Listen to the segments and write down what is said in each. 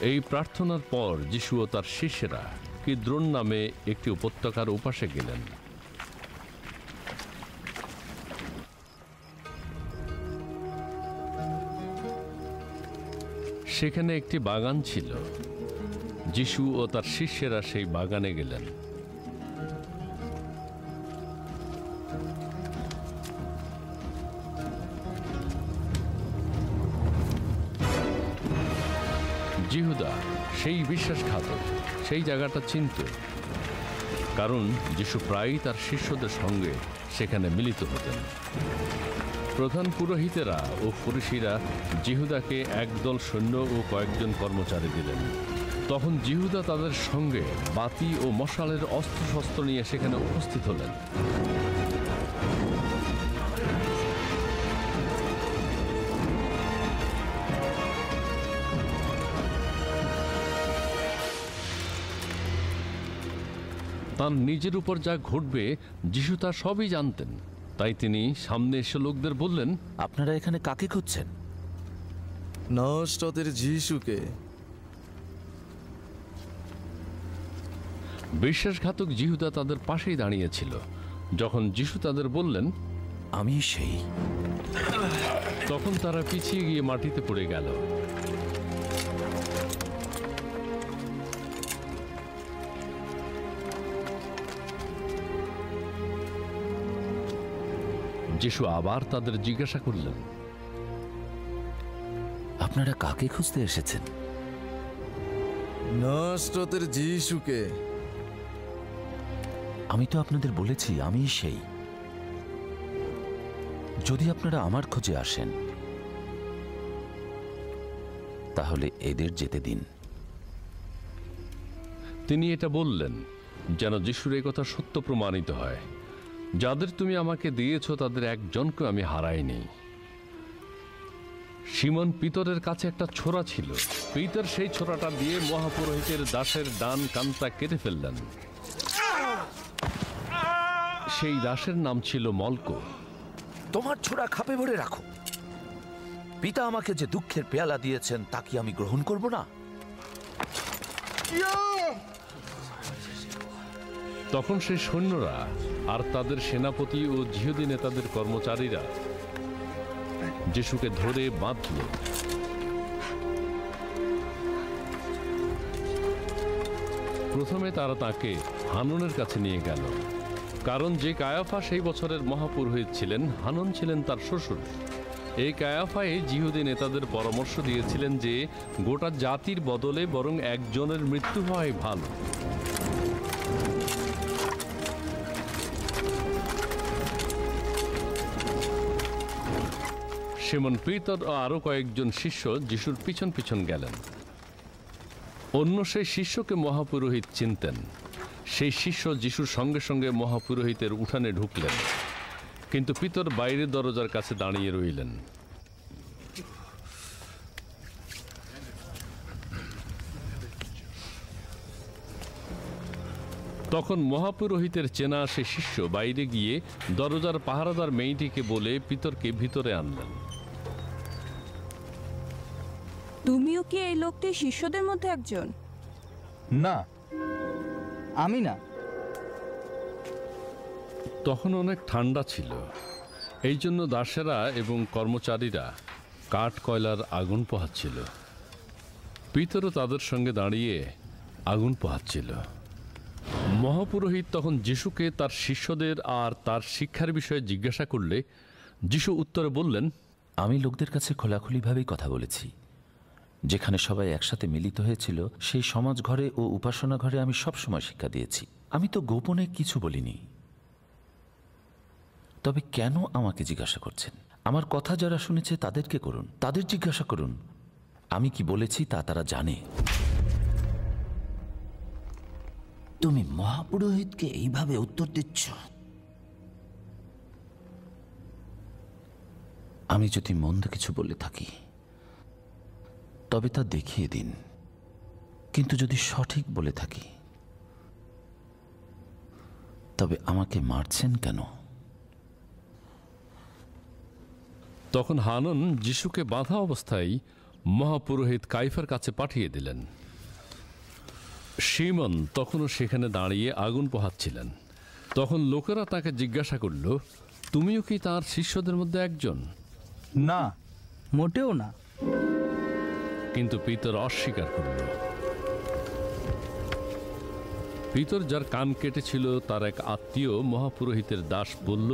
এই প্রার্থনার পর যিশু ও তার শিষ্যেরা কিদ্রোন নামে একটি উপত্যকার উপাসে গেলেন। সেখানে একটি বাগান ছিল। যিশু ও তার শিষ্যেরা সেই বাগানে গেলেন। জিহুদা, সেই বিশ্বাসঘাতক, সেই জায়গাটা চিনত। কারণ যিশু প্রায়ই তার শিষ্যদের সঙ্গে সেখানে মিলিত হতেন। প্রধান পুরোহিতেরা ও পুরুষীরা জিহুদাকে একদল সৈন্য ও কয়েকজন কর্মচারী দিলেন। তখন জিহুদা তাদের সঙ্গে বাতি ও মশালের অস্ত্রশস্ত্র নিয়ে সেখানে উপস্থিত হলেন। তার নিজের উপর যা ঘটবে যিশু তা সবই জানতেন। তাই তিনি সামনে এসে লোকদের বললেন আপনারা এখানে কাকে খুঁজছেন? নষ্টতের যিশুকে। বিশ্বাসঘাতক জিহুদা তাদের পাশেই দাঁড়িয়েছিল। যখন যিশু তাদের বললেন আমি সেই। তখন তারা পিছিয়ে গিয়ে মাটিতে পড়ে গেল। যিশু আবার তাদের জিজ্ঞাসা করলেন আপনারা কাকে খুঁজতে এসেছেন? নষ্টতের যিশুকে। আমি তো আপনাদের বলেছি আমি সেই। যদি আপনারা আমার খোঁজে আসেন তাহলে এদের যেতে দিন। তিনি এটা বললেন যেন যিশুর এই কথা সত্য প্রমাণিত হয়। যাদের তুমি আমাকে দিয়েছ তাদের একজনকে আমি হারাইনি। সিমন পিতরের কাছে একটা ছোরা ছিল। পিতর সেই ছোরাটা দিয়ে মহাপুরোহিতের দাসের ডান কান্তা কেটে ফেললেন। সেই দাসের নাম ছিল মলকো। তোমার ছোড়া খাপে ভরে রাখো। পিতা আমাকে যে দুঃখের পেয়ালা দিয়েছেন তা কি আমি গ্রহণ করব না? তখন সেই সৈন্যরা আর তাদের সেনাপতি ও জিহুদি নেতাদের কর্মচারীরা যিশুকে ধরে বাঁধল। প্রথমে তারা তাকে হানুনের কাছে নিয়ে গেল, কারণ যে কায়াফা সেই বছরের মহাপুরোহিত ছিলেন, হানন ছিলেন তার শ্বশুর। এই কায়াফায় জিহুদি নেতাদের পরামর্শ দিয়েছিলেন যে গোটা জাতির বদলে বরং একজনের মৃত্যু হওয়াই ভালো। সেমন পিতর ও আরও কয়েকজন শিষ্য যিশুর পিছন পিছন গেলেন। অন্য সেই শিষ্যকে মহাপুরোহিত চিনতেন। সেই শিষ্য যিশুর সঙ্গে সঙ্গে মহাপুরোহিতের উঠানে ঢুকলেন। কিন্তু পিতর বাইরে দরজার কাছে দাঁড়িয়ে রইলেন। তখন মহাপুরোহিতের চেনা সে শিষ্য বাইরে গিয়ে দরজার পাহারাদার মেয়েটিকে বলে পিতরকে ভিতরে আনলেন। তুমিও কি এই লোকটি শিষ্যদের মধ্যে একজন? না। আমি না। তখন অনেক ঠান্ডা ছিল। এই জন্য দাসেরা এবং কর্মচারীরা কাঠ কয়লার আগুন পোহাচ্ছিল। পিতরও তাদের সঙ্গে দাঁড়িয়ে আগুন পোহাচ্ছিল। মহাপুরোহিত তখন যিশুকে তার শিষ্যদের আর তার শিক্ষার বিষয়ে জিজ্ঞাসা করলে যিশু উত্তরে বললেন আমি লোকদের কাছে খোলাখুলিভাবেই কথা বলেছি। যেখানে সবাই একসাথে মিলিত হয়েছিল সেই সমাজ ঘরে ও উপাসনা ঘরে আমি সব সময় শিক্ষা দিয়েছি। আমি তো গোপনে কিছু বলিনি। তবে কেন আমাকে জিজ্ঞাসা করছেন? আমার কথা যারা শুনেছে তাদেরকে করুন। তাদের জিজ্ঞাসা করুন। আমি কি বলেছি তা তারা জানে। তুমি মহাপুরোহিতকে এইভাবে উত্তর দিচ্ছ? আমি যদি মন্দ কিছু বলে থাকি তবে তা দেখিয়ে দিন। কিন্তু যদি সঠিক বলে থাকি তবে আমাকে মারছেন কেন? তখন হানন যিশুকে বাঁধা অবস্থায় মহাপুরোহিত কাইফার কাছে পাঠিয়ে দিলেন। সিমন তখনও সেখানে দাঁড়িয়ে আগুন পোহাচ্ছিলেন। তখন লোকেরা তাকে জিজ্ঞাসা করল তুমিও কি তার শিষ্যদের মধ্যে একজন? না মোটেও না। কিন্তু পিতর অস্বীকার করল। পিতর যার কান কেটেছিল তার এক আত্মীয় মহাপুরোহিতের দাস বলল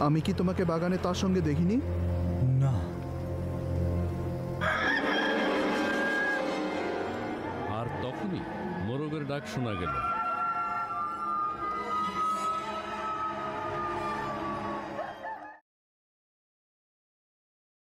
আমি কি তোমাকে বাগানে তার সঙ্গে দেখিনি? না। আর তখনই মোরগের ডাক শোনা গেল।